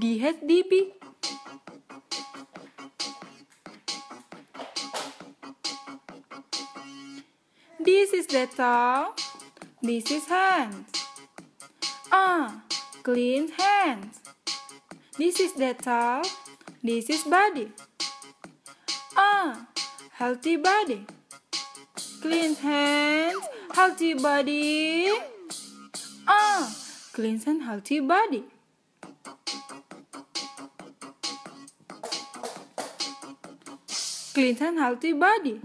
DHDP. This is Dettol. This is hands. Ah, clean hands. This is Dettol. This is body. Ah, healthy body. Clean hands, healthy body. Ah, clean and healthy body. clean and healthy body.